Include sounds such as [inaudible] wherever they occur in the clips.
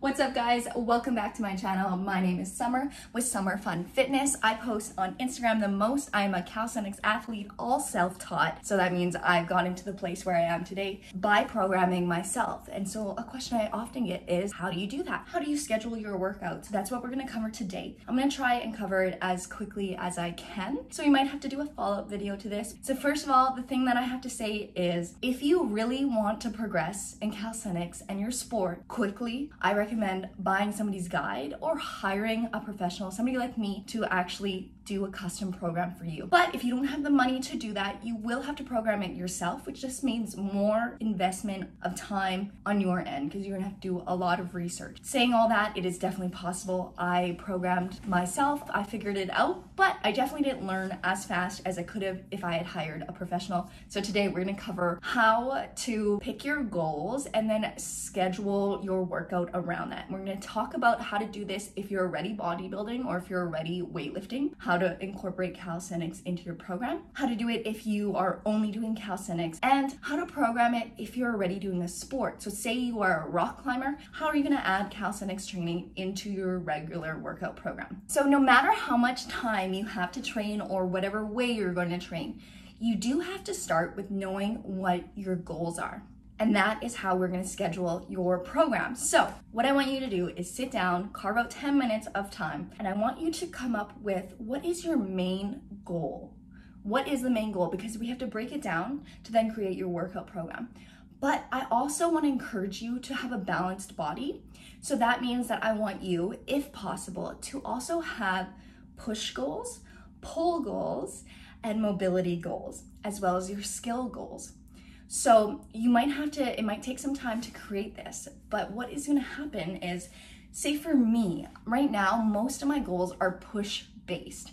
What's up guys? Welcome back to my channel. My name is Summer with Summer Fun Fitness. I post on Instagram the most. I'm a calisthenics athlete, all self-taught. So that means I've gotten to the place where I am today by programming myself. And so a question I often get is, how do you do that? How do you schedule your workouts? That's what we're gonna cover today. I'm gonna try and cover it as quickly as I can. So you might have to do a follow-up video to this. So first of all, the thing that I have to say is, if you really want to progress in calisthenics and your sport quickly, I recommend recommend buying somebody's guide or hiring a professional, somebody like me, to actually do a custom program for you. But if you don't have the money to do that, you will have to program it yourself, which just means more investment of time on your end because you're gonna have to do a lot of research. Saying all that, it is definitely possible. I programmed myself, I figured it out, but I definitely didn't learn as fast as I could have if I had hired a professional. So today we're gonna cover how to pick your goals and then schedule your workout around that. We're gonna talk about how to do this if you're already bodybuilding or if you're already weightlifting, how how to incorporate calisthenics into your program, how to do it if you are only doing calisthenics, and how to program it if you're already doing a sport. So say you are a rock climber, how are you gonna add calisthenics training into your regular workout program? So no matter how much time you have to train or whatever way you're going to train, you do have to start with knowing what your goals are. And that is how we're gonna schedule your program. So, what I want you to do is sit down, carve out 10 minutes of time, and I want you to come up with what is your main goal? What is the main goal? Because we have to break it down to then create your workout program. But I also want to encourage you to have a balanced body. So that means that I want you, if possible, to also have push goals, pull goals, and mobility goals, as well as your skill goals. So you might have to, it might take some time to create this, but what is gonna happen is, say for me, right now, most of my goals are push based,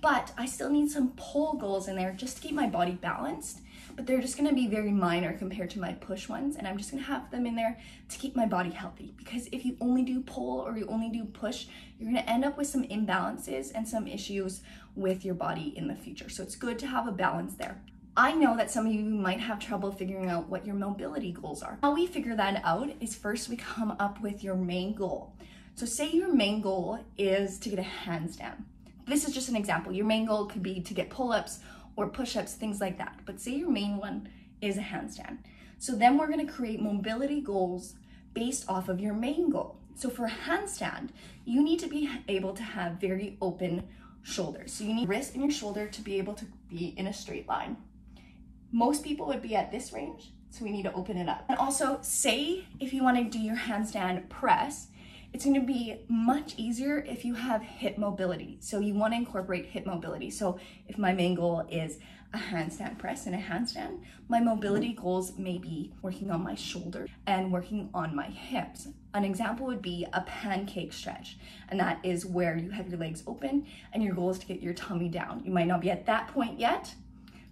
but I still need some pull goals in there just to keep my body balanced, but they're just gonna be very minor compared to my push ones, and I'm just gonna have them in there to keep my body healthy. Because if you only do pull or you only do push, you're gonna end up with some imbalances and some issues with your body in the future. So it's good to have a balance there. I know that some of you might have trouble figuring out what your mobility goals are. How we figure that out is first we come up with your main goal. So say your main goal is to get a handstand. This is just an example. Your main goal could be to get pull-ups or push-ups, things like that. But say your main one is a handstand. So then we're gonna create mobility goals based off of your main goal. So for handstand, you need to be able to have very open shoulders. So you need wrist and your shoulder to be able to be in a straight line. Most people would be at this range, so we need to open it up. And also, say if you wanna do your handstand press, it's gonna be much easier if you have hip mobility. So you wanna incorporate hip mobility. So if my main goal is a handstand press and a handstand, my mobility goals may be working on my shoulder and working on my hips. An example would be a pancake stretch, and that is where you have your legs open and your goal is to get your tummy down. You might not be at that point yet,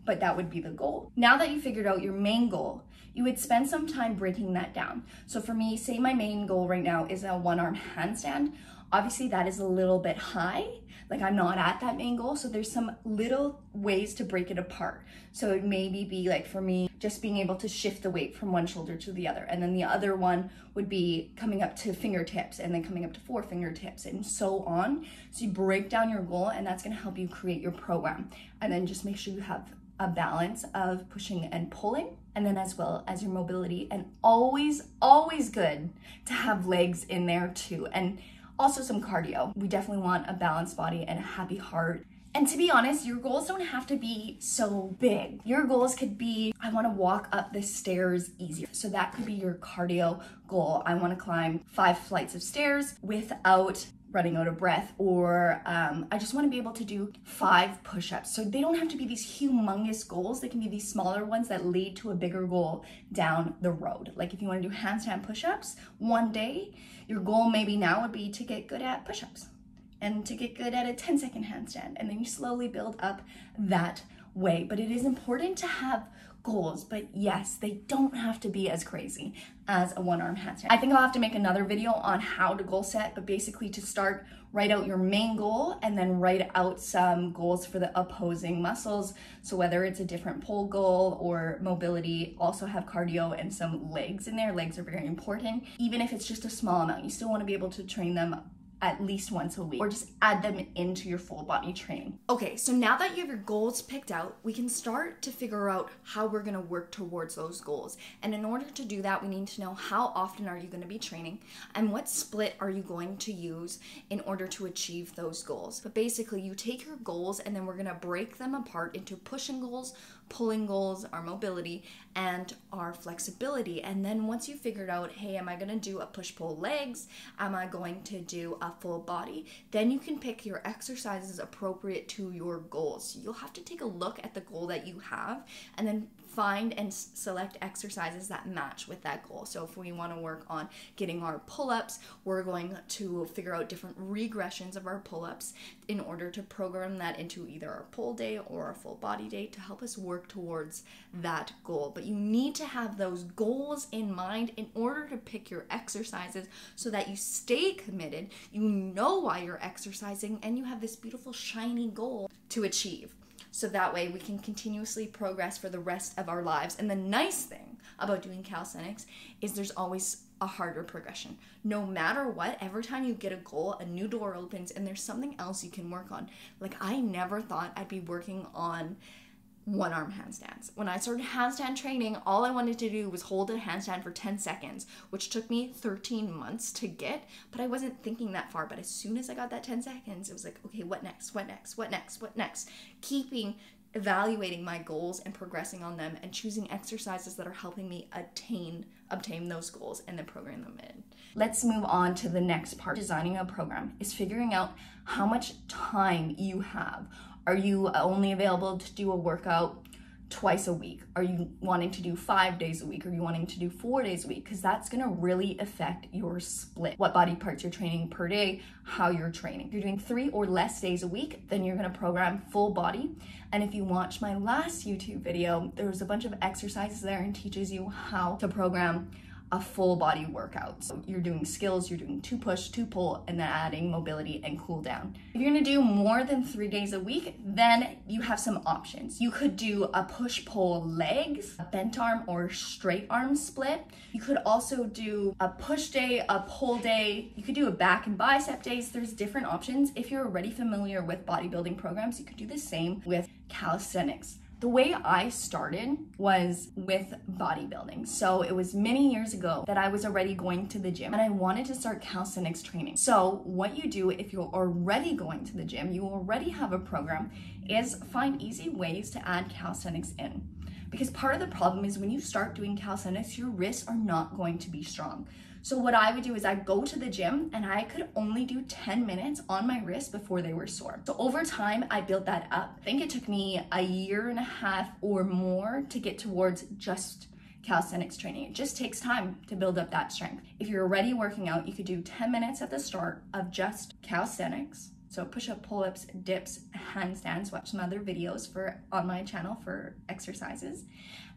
but that would be the goal. Now that you figured out your main goal, you would spend some time breaking that down. So for me, say my main goal right now is a one arm handstand. Obviously that is a little bit high, like I'm not at that main goal. So there's some little ways to break it apart. So it maybe be like for me, just being able to shift the weight from one shoulder to the other. And then the other one would be coming up to fingertips and then coming up to four fingertips and so on. So you break down your goal and that's gonna help you create your program. And then just make sure you have a balance of pushing and pulling and then as well as your mobility and always always good to have legs in there too and also some cardio we definitely want a balanced body and a happy heart and to be honest, your goals don't have to be so big. Your goals could be, I wanna walk up the stairs easier. So that could be your cardio goal. I wanna climb five flights of stairs without running out of breath, or um, I just want to be able to do five push ups. So they don't have to be these humongous goals, they can be these smaller ones that lead to a bigger goal down the road. Like if you want to do handstand push ups one day, your goal maybe now would be to get good at push ups and to get good at a 10 second handstand. And then you slowly build up that way. But it is important to have goals, but yes, they don't have to be as crazy as a one arm handstand. I think I'll have to make another video on how to goal set, but basically to start, write out your main goal and then write out some goals for the opposing muscles. So whether it's a different pull goal or mobility, also have cardio and some legs in there. Legs are very important. Even if it's just a small amount, you still want to be able to train them at least once a week or just add them into your full body training. Okay, so now that you have your goals picked out, we can start to figure out how we're gonna work towards those goals. And in order to do that, we need to know how often are you gonna be training and what split are you going to use in order to achieve those goals. But basically, you take your goals and then we're gonna break them apart into pushing goals, pulling goals, our mobility, and our flexibility. And then once you figured out, hey, am I gonna do a push pull legs? Am I going to do a full body? Then you can pick your exercises appropriate to your goals. You'll have to take a look at the goal that you have and then find and select exercises that match with that goal. So if we want to work on getting our pull-ups, we're going to figure out different regressions of our pull-ups in order to program that into either our pull day or our full body day to help us work towards that goal. But you need to have those goals in mind in order to pick your exercises so that you stay committed, you know why you're exercising, and you have this beautiful shiny goal to achieve so that way we can continuously progress for the rest of our lives. And the nice thing about doing calisthenics is there's always a harder progression. No matter what, every time you get a goal, a new door opens and there's something else you can work on. Like I never thought I'd be working on one arm handstands. When I started handstand training, all I wanted to do was hold a handstand for 10 seconds, which took me 13 months to get, but I wasn't thinking that far. But as soon as I got that 10 seconds, it was like, okay, what next? What next? What next? What next? Keeping evaluating my goals and progressing on them and choosing exercises that are helping me attain obtain those goals and then program them in. Let's move on to the next part. Designing a program is figuring out how much time you have. Are you only available to do a workout twice a week? Are you wanting to do five days a week? Are you wanting to do four days a week? Because that's gonna really affect your split. What body parts you're training per day, how you're training. If you're doing three or less days a week, then you're gonna program full body. And if you watch my last YouTube video, there's a bunch of exercises there and teaches you how to program a full body workout. So you're doing skills, you're doing two push, two pull, and then adding mobility and cool down. If you're gonna do more than three days a week, then you have some options. You could do a push pull legs, a bent arm or straight arm split. You could also do a push day, a pull day. You could do a back and bicep days. There's different options. If you're already familiar with bodybuilding programs, you could do the same with calisthenics. The way I started was with bodybuilding. So it was many years ago that I was already going to the gym and I wanted to start calisthenics training. So what you do if you're already going to the gym, you already have a program, is find easy ways to add calisthenics in. Because part of the problem is when you start doing calisthenics, your wrists are not going to be strong. So what I would do is I'd go to the gym and I could only do 10 minutes on my wrist before they were sore. So over time, I built that up. I think it took me a year and a half or more to get towards just calisthenics training. It just takes time to build up that strength. If you're already working out, you could do 10 minutes at the start of just calisthenics. So push up, pull ups, dips, handstands. Watch some other videos for on my channel for exercises.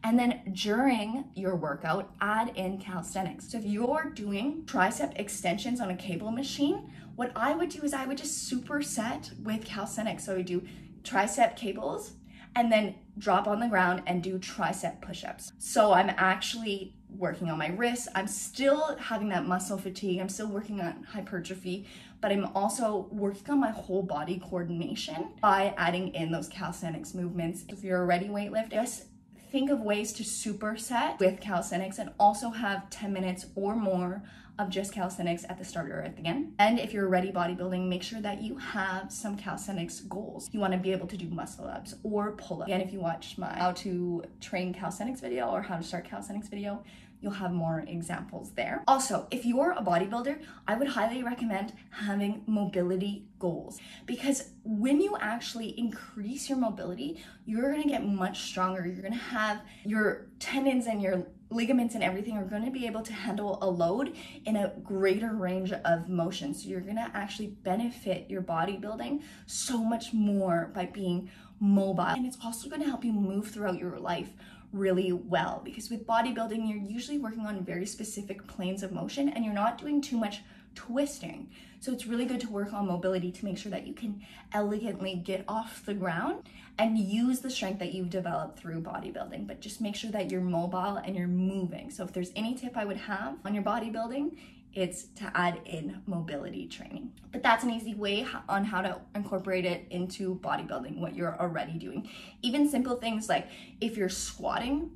And then during your workout, add in calisthenics. So if you're doing tricep extensions on a cable machine, what I would do is I would just superset with calisthenics. So we do tricep cables and then drop on the ground and do tricep push-ups. So I'm actually working on my wrists. I'm still having that muscle fatigue. I'm still working on hypertrophy, but I'm also working on my whole body coordination by adding in those calisthenics movements. If you're already weightlifting, just think of ways to superset with calisthenics and also have 10 minutes or more of just calisthenics at the start or at the end. And if you're already bodybuilding, make sure that you have some calisthenics goals. You want to be able to do muscle ups or pull ups. Again, if you watch my how to train calisthenics video or how to start calisthenics video, you'll have more examples there. Also, if you're a bodybuilder, I would highly recommend having mobility goals because when you actually increase your mobility, you're gonna get much stronger. You're gonna have your tendons and your ligaments and everything are going to be able to handle a load in a greater range of motion. So you're going to actually benefit your bodybuilding so much more by being mobile. And it's also going to help you move throughout your life really well because with bodybuilding, you're usually working on very specific planes of motion and you're not doing too much twisting. So it's really good to work on mobility to make sure that you can elegantly get off the ground and use the strength that you've developed through bodybuilding. But just make sure that you're mobile and you're moving. So if there's any tip I would have on your bodybuilding, it's to add in mobility training. But that's an easy way on how to incorporate it into bodybuilding, what you're already doing. Even simple things like if you're squatting,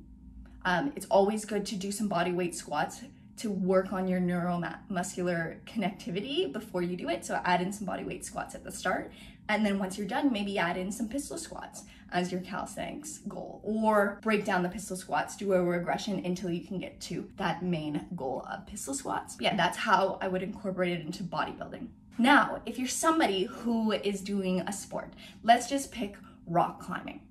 um, it's always good to do some body weight squats to work on your neuromuscular connectivity before you do it. So add in some body weight squats at the start. And then once you're done, maybe add in some pistol squats as your calisthenics goal or break down the pistol squats, do a regression until you can get to that main goal of pistol squats. Yeah, that's how I would incorporate it into bodybuilding. Now, if you're somebody who is doing a sport, let's just pick rock climbing.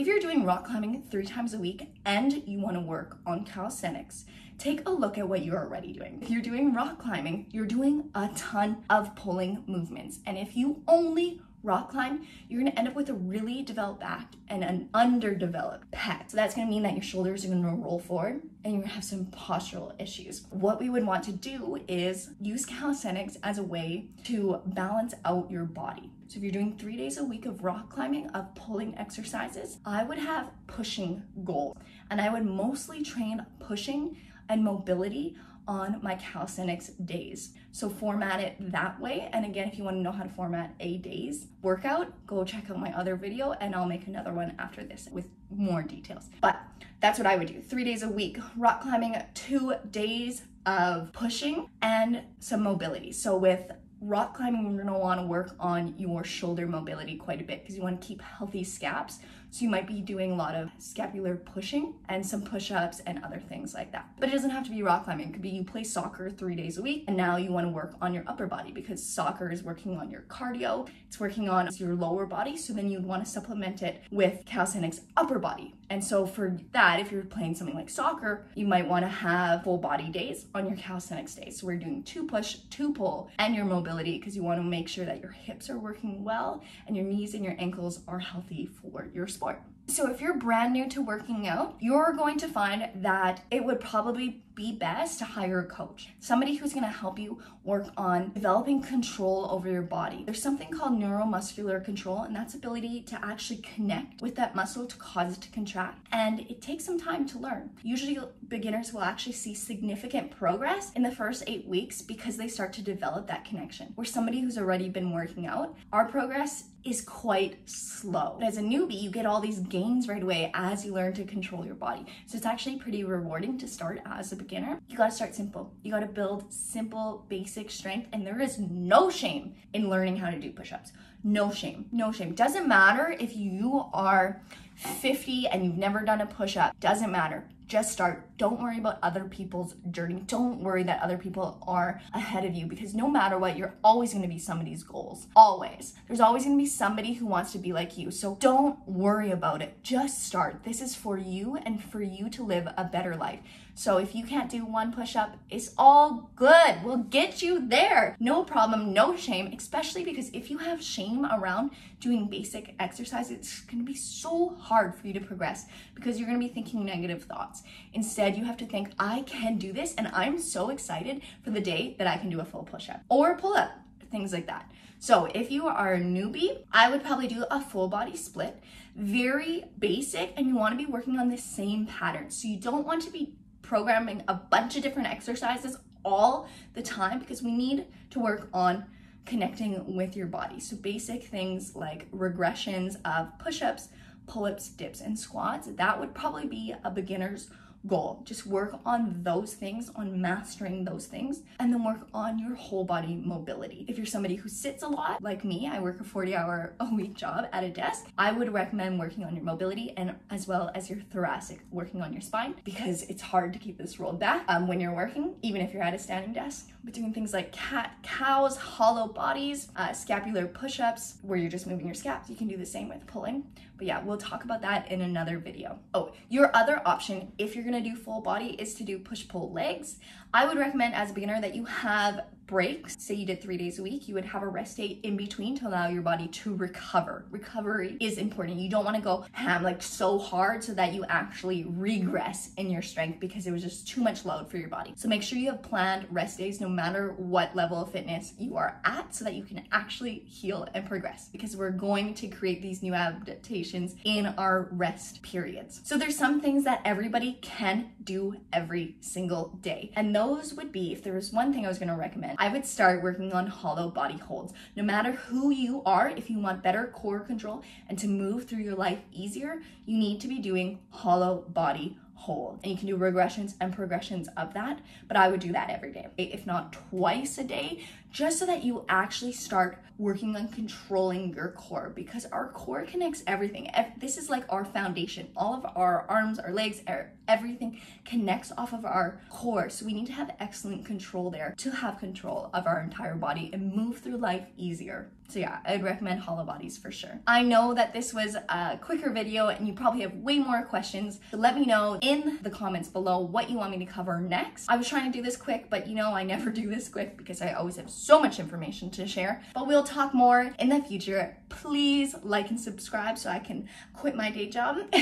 If you're doing rock climbing three times a week and you want to work on calisthenics, take a look at what you're already doing. If you're doing rock climbing, you're doing a ton of pulling movements. And if you only rock climb, you're gonna end up with a really developed back and an underdeveloped pec. So that's gonna mean that your shoulders are gonna roll forward and you're gonna have some postural issues. What we would want to do is use calisthenics as a way to balance out your body. So if you're doing three days a week of rock climbing, of pulling exercises, I would have pushing goals. And I would mostly train pushing and mobility on my calisthenics days. So format it that way. And again, if you want to know how to format a day's workout, go check out my other video and I'll make another one after this with more details. But that's what I would do. Three days a week, rock climbing, two days of pushing and some mobility. So with rock climbing, you're gonna wanna work on your shoulder mobility quite a bit because you wanna keep healthy scaps. So you might be doing a lot of scapular pushing and some push-ups and other things like that. But it doesn't have to be rock climbing. It could be you play soccer three days a week and now you wanna work on your upper body because soccer is working on your cardio, it's working on your lower body. So then you'd wanna supplement it with calisthenics upper body. And so for that, if you're playing something like soccer, you might wanna have full body days on your calisthenics days. So we're doing two push, two pull, and your mobility because you wanna make sure that your hips are working well and your knees and your ankles are healthy for your sport So if you're brand new to working out, you're going to find that it would probably be best to hire a coach, somebody who's going to help you work on developing control over your body. There's something called neuromuscular control, and that's ability to actually connect with that muscle to cause it to contract. And it takes some time to learn. Usually, beginners will actually see significant progress in the first eight weeks because they start to develop that connection. Where somebody who's already been working out, our progress is quite slow. As a newbie, you get all these gains right away as you learn to control your body. So it's actually pretty rewarding to start as a beginner. You gotta start simple. You gotta build simple, basic strength, and there is no shame in learning how to do push ups. No shame. No shame. Doesn't matter if you are 50 and you've never done a push up, doesn't matter just start. Don't worry about other people's journey. Don't worry that other people are ahead of you because no matter what, you're always going to be somebody's goals. Always. There's always going to be somebody who wants to be like you. So don't worry about it. Just start. This is for you and for you to live a better life. So if you can't do one push up, it's all good. We'll get you there. No problem, no shame, especially because if you have shame around doing basic exercise, it's gonna be so hard for you to progress because you're gonna be thinking negative thoughts. Instead, you have to think, I can do this, and I'm so excited for the day that I can do a full push up or pull up, things like that. So if you are a newbie, I would probably do a full body split, very basic, and you wanna be working on the same pattern. So you don't want to be programming a bunch of different exercises all the time because we need to work on connecting with your body. So basic things like regressions of push-ups, pull-ups, dips, and squats, that would probably be a beginner's goal. Just work on those things, on mastering those things, and then work on your whole body mobility. If you're somebody who sits a lot, like me, I work a 40 hour a week job at a desk, I would recommend working on your mobility and as well as your thoracic, working on your spine because it's hard to keep this rolled back um, when you're working, even if you're at a standing desk. But doing things like cat cows, hollow bodies, uh, scapular push-ups, where you're just moving your scaps, you can do the same with pulling. But yeah, we'll talk about that in another video. Oh, your other option, if you're gonna do full body, is to do push-pull legs. I would recommend as a beginner that you have breaks, say you did three days a week, you would have a rest day in between to allow your body to recover. Recovery is important. You don't want to go ham like so hard so that you actually regress in your strength because it was just too much load for your body. So make sure you have planned rest days no matter what level of fitness you are at so that you can actually heal and progress because we're going to create these new adaptations in our rest periods. So there's some things that everybody can do every single day. And those would be if there was one thing I was to recommend I would start working on hollow body holds. No matter who you are, if you want better core control and to move through your life easier, you need to be doing hollow body hold. And you can do regressions and progressions of that, but I would do that every day, if not twice a day, just so that you actually start working on controlling your core because our core connects everything. This is like our foundation. All of our arms, our legs, everything connects off of our core. So we need to have excellent control there to have control of our entire body and move through life easier. So yeah, I would recommend hollow bodies for sure. I know that this was a quicker video and you probably have way more questions. So let me know in the comments below what you want me to cover next. I was trying to do this quick, but you know, I never [laughs] do this quick because I always have so much information to share. But we'll talk more in the future. Please like and subscribe so I can quit my day job. [laughs]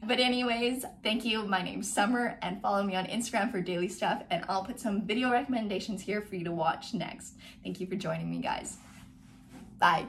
But anyways, thank you. My name's Summer and follow me on Instagram for daily stuff and I'll put some video recommendations here for you to watch next. Thank you for joining me guys. Bye.